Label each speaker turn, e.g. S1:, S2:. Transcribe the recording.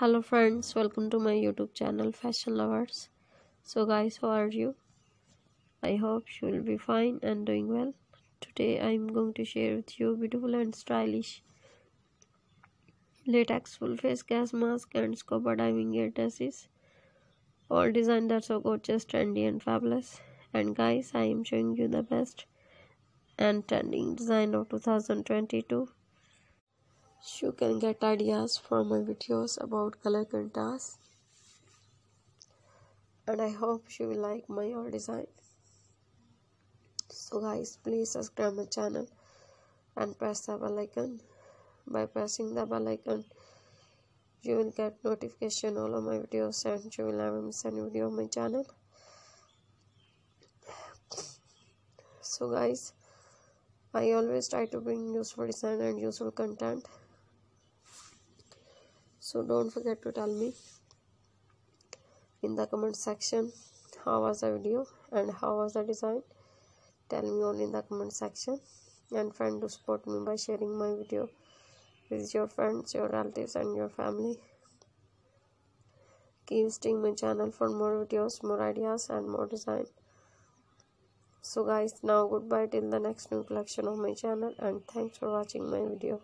S1: hello friends welcome to my youtube channel fashion lovers. So guys how are you? I hope you will be fine and doing well. Today i'm going to share with you beautiful and stylish latex full face gas mask and scuba diving gear dresses. All designed are so gorgeous trendy and fabulous. And guys i am showing you the best and trending design of 2022 you can get ideas from my videos about color contrast. And I hope you will like my design. So guys please subscribe my channel and press the bell icon. By pressing the bell icon you will get notification all of my videos and you will never miss any video on my channel. So guys I always try to bring useful design and useful content so don't forget to tell me in the comment section how was the video and how was the design. Tell me all in the comment section. And friend to support me by sharing my video with your friends your relatives and your family. Keep visiting my channel for more videos more ideas and more design. So guys now goodbye till the next new collection of my channel and thanks for watching my video